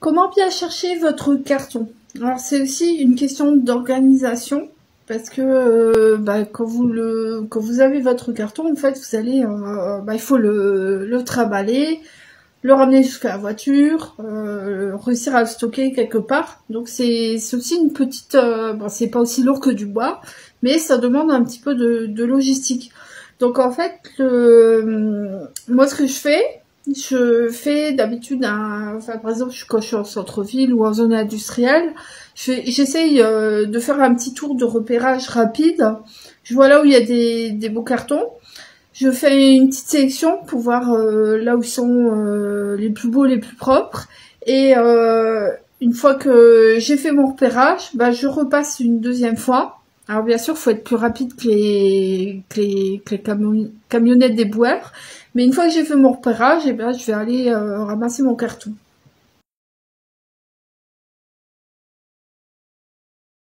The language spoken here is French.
Comment bien chercher votre carton? Alors c'est aussi une question d'organisation parce que euh, bah, quand vous le avez votre carton en fait vous allez euh, bah, il faut le, le le ramener jusqu'à la voiture euh, réussir à le stocker quelque part. Donc c'est aussi une petite c'est pas aussi lourd que du bois mais ça demande un petit peu de, de logistique. Donc en fait moi ce que je fais je fais d'habitude un, enfin par exemple, je coche en centre-ville ou en zone industrielle, j'essaye euh, de faire un petit tour de repérage rapide. Je vois là où il y a des, des beaux cartons. Je fais une petite sélection pour voir euh, là où sont euh, les plus beaux, les plus propres. Et une fois que j'ai fait mon repérage, bah, je repasse une deuxième fois. Alors bien sûr, il faut être plus rapide que les, camionnettes des boueurs. Mais une fois que j'ai fait mon repérage, eh bien, je vais aller euh, ramasser mon carton.